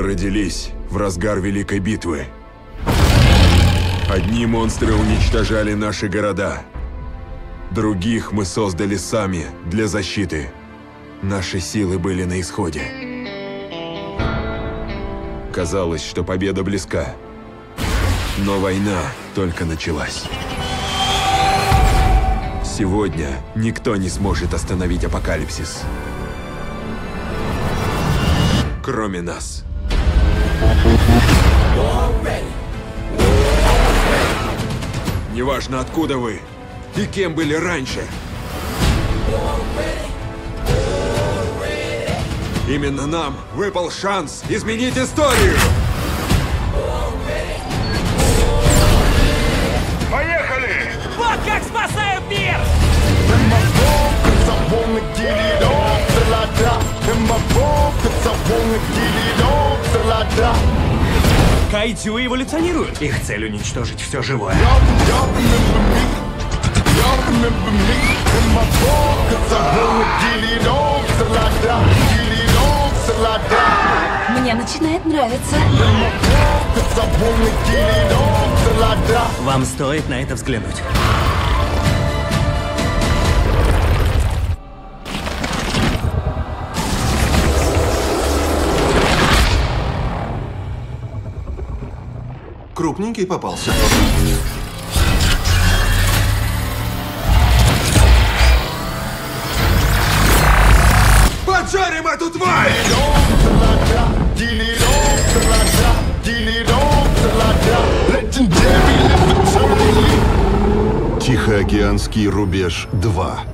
родились в разгар Великой Битвы. Одни монстры уничтожали наши города. Других мы создали сами для защиты. Наши силы были на исходе. Казалось, что победа близка. Но война только началась. Сегодня никто не сможет остановить апокалипсис. Кроме нас. Неважно, откуда вы и кем были раньше. Именно нам выпал шанс изменить историю! Поехали! Вот как спасают мир! Кайдзю эволюционируют. Их цель уничтожить все живое. Мне начинает нравиться. Вам стоит на это взглянуть. Крупненький попался. Поджарим эту тварь! Тихоокеанский рубеж 2.